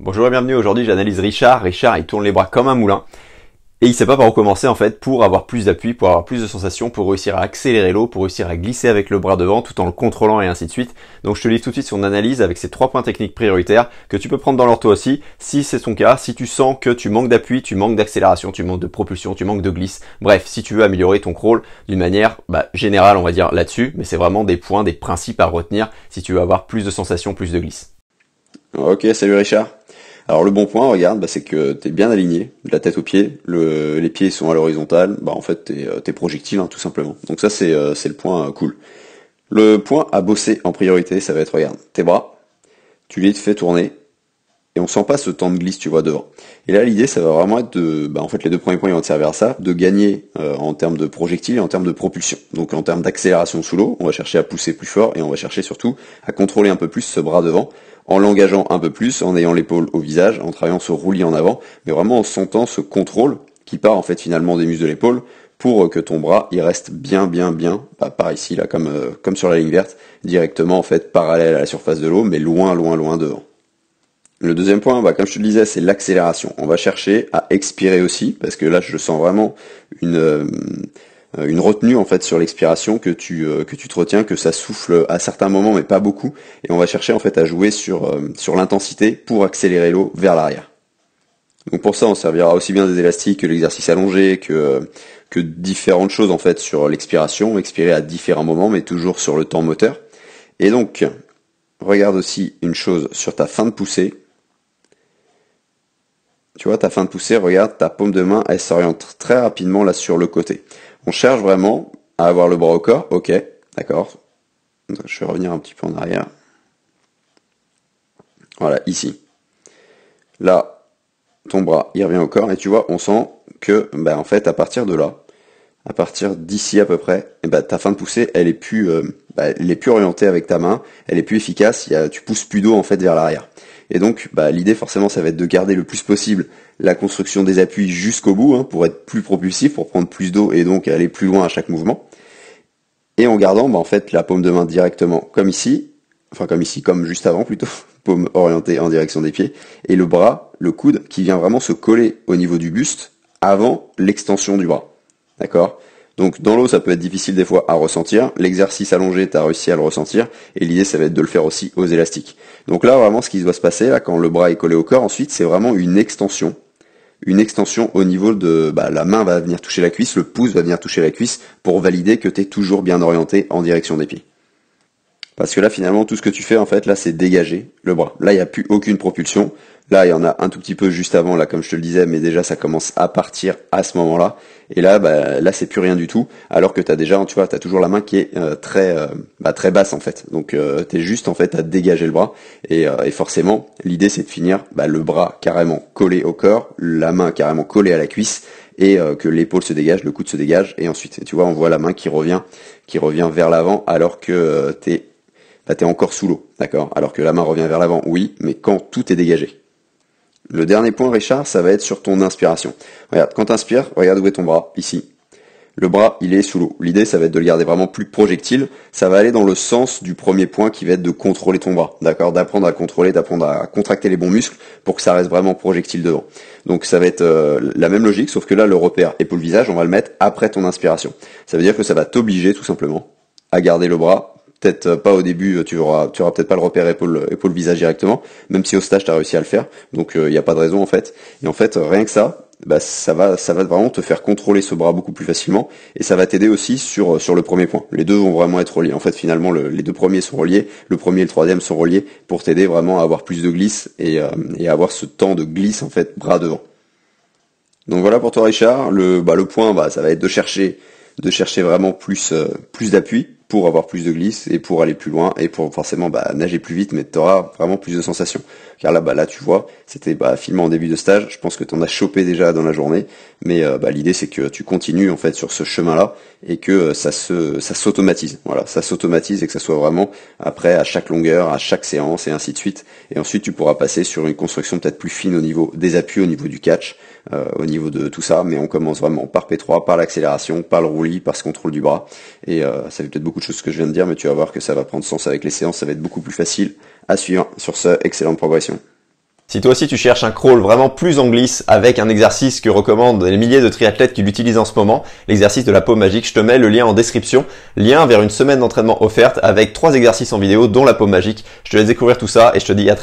Bonjour et bienvenue, aujourd'hui j'analyse Richard. Richard il tourne les bras comme un moulin et il sait pas par où commencer en fait pour avoir plus d'appui, pour avoir plus de sensations, pour réussir à accélérer l'eau, pour réussir à glisser avec le bras devant tout en le contrôlant et ainsi de suite. Donc je te livre tout de suite son analyse avec ces trois points techniques prioritaires que tu peux prendre dans l'ortho aussi si c'est ton cas, si tu sens que tu manques d'appui, tu manques d'accélération, tu manques de propulsion, tu manques de glisse. Bref, si tu veux améliorer ton crawl d'une manière bah, générale on va dire là-dessus, mais c'est vraiment des points, des principes à retenir si tu veux avoir plus de sensations, plus de glisse. Ok, salut Richard. Alors le bon point, regarde, bah, c'est que tu es bien aligné, de la tête aux pieds, les pieds sont à l'horizontale, bah en fait t'es es projectile hein, tout simplement. Donc ça c'est euh, le point euh, cool. Le point à bosser en priorité, ça va être, regarde, tes bras, tu les fais tourner, et on sent pas ce temps de glisse, tu vois, devant. Et là, l'idée, ça va vraiment être de, bah, en fait, les deux premiers points, ils vont te servir à ça, de gagner euh, en termes de projectile et en termes de propulsion. Donc, en termes d'accélération sous l'eau, on va chercher à pousser plus fort et on va chercher surtout à contrôler un peu plus ce bras devant en l'engageant un peu plus, en ayant l'épaule au visage, en travaillant ce roulis en avant, mais vraiment en sentant ce contrôle qui part en fait finalement des muscles de l'épaule pour que ton bras il reste bien bien bien, pas par ici là comme euh, comme sur la ligne verte, directement en fait parallèle à la surface de l'eau, mais loin loin loin devant. Le deuxième point, bah, comme je te le disais, c'est l'accélération. On va chercher à expirer aussi, parce que là je sens vraiment une euh, une retenue en fait sur l'expiration que tu euh, que tu te retiens que ça souffle à certains moments mais pas beaucoup et on va chercher en fait à jouer sur euh, sur l'intensité pour accélérer l'eau vers l'arrière. Donc pour ça on servira aussi bien des élastiques que l'exercice allongé que que différentes choses en fait sur l'expiration, expirer à différents moments mais toujours sur le temps moteur. Et donc regarde aussi une chose sur ta fin de poussée. Tu vois ta fin de poussée, regarde ta paume de main, elle s'oriente très rapidement là sur le côté. On cherche vraiment à avoir le bras au corps. Ok, d'accord. Je vais revenir un petit peu en arrière. Voilà, ici. Là, ton bras, il revient au corps. Et tu vois, on sent que, bah, en fait, à partir de là, à partir d'ici à peu près, eh bah, ta fin de poussée, elle est plus, euh, bah, elle est plus orientée avec ta main, elle est plus efficace. Tu pousses plus d'eau en fait vers l'arrière. Et donc, bah, l'idée forcément, ça va être de garder le plus possible la construction des appuis jusqu'au bout, hein, pour être plus propulsif, pour prendre plus d'eau et donc aller plus loin à chaque mouvement. Et en gardant, bah, fait, la paume de main directement comme ici, enfin comme ici, comme juste avant plutôt, paume orientée en direction des pieds, et le bras, le coude, qui vient vraiment se coller au niveau du buste avant l'extension du bras. D'accord? Donc dans l'eau, ça peut être difficile des fois à ressentir. L'exercice allongé, tu as réussi à le ressentir. Et l'idée, ça va être de le faire aussi aux élastiques. Donc là, vraiment, ce qui doit se passer, là, quand le bras est collé au corps, ensuite, c'est vraiment une extension. Une extension au niveau de bah, la main va venir toucher la cuisse, le pouce va venir toucher la cuisse pour valider que tu es toujours bien orienté en direction des pieds. Parce que là, finalement, tout ce que tu fais, en fait, là, c'est dégager le bras. Là, il n'y a plus aucune propulsion. Là, il y en a un tout petit peu juste avant, là, comme je te le disais, mais déjà, ça commence à partir à ce moment-là. Et là, bah, là, c'est plus rien du tout. Alors que tu as déjà, tu vois, tu as toujours la main qui est euh, très, euh, bah, très basse, en fait. Donc, euh, tu es juste, en fait, à dégager le bras. Et, et forcément, l'idée, c'est de finir bah, le bras carrément collé au corps, la main carrément collée à la cuisse, et que l'épaule se dégage, le coude se dégage. Et ensuite, tu vois, on voit la main qui revient, qui revient vers l'avant, alors que tu bah, t'es encore sous l'eau, d'accord? Alors que la main revient vers l'avant, oui, mais quand tout est dégagé. Le dernier point, Richard, ça va être sur ton inspiration. Regarde, quand t'inspires, regarde où est ton bras, ici. Le bras, il est sous l'eau. L'idée, ça va être de le garder vraiment plus projectile. Ça va aller dans le sens du premier point qui va être de contrôler ton bras. D'accord? D'apprendre à contrôler, d'apprendre à contracter les bons muscles pour que ça reste vraiment projectile devant. Donc ça va être euh, la même logique, sauf que là, le repère épaule-visage, on va le mettre après ton inspiration. Ça veut dire que ça va t'obliger tout simplement à garder le bras peut-être pas au début, tu auras, tu auras peut-être pas le repère épaule, épaule visage directement, même si au stage tu as réussi à le faire. Donc il euh, n'y a pas de raison en fait. Et en fait, rien que ça, bah, ça va, ça va vraiment te faire contrôler ce bras beaucoup plus facilement, et ça va t'aider aussi sur sur le premier point. Les deux vont vraiment être reliés. En fait, finalement, les deux premiers sont reliés, le premier et le troisième sont reliés pour t'aider vraiment à avoir plus de glisse et, euh, avoir ce temps de glisse en fait bras devant. Donc voilà pour toi Richard. Le bah, le point, bah, ça va être de chercher de chercher vraiment plus euh, plus d'appui pour avoir plus de glisse et pour aller plus loin et pour forcément bah, nager plus vite, mais tu auras vraiment plus de sensations. Car là, bah, là tu vois, c'était bah, filmé en début de stage, je pense que tu en as chopé déjà dans la journée, mais euh, bah, l'idée c'est que tu continues en fait sur ce chemin-là et que euh, ça se ça s'automatise. Voilà, ça s'automatise et que ça soit vraiment après à chaque longueur, à chaque séance et ainsi de suite. Et ensuite tu pourras passer sur une construction peut-être plus fine au niveau des appuis, au niveau du catch, euh, au niveau de tout ça, mais on commence vraiment par P3, par l'accélération, par le roulis, par ce contrôle du bras. Et euh, ça fait peut-être beaucoup de choses que je viens de dire, mais tu vas voir que ça va prendre sens avec les séances, ça va être beaucoup plus facile à suivre sur ce excellente progression. Si toi aussi tu cherches un crawl vraiment plus en glisse avec un exercice que recommandent les milliers de triathlètes qui l'utilisent en ce moment, l'exercice de la paume magique, je te mets le lien en description, lien vers une semaine d'entraînement offerte avec trois exercices en vidéo dont la paume magique. Je te laisse découvrir tout ça et je te dis à très vite.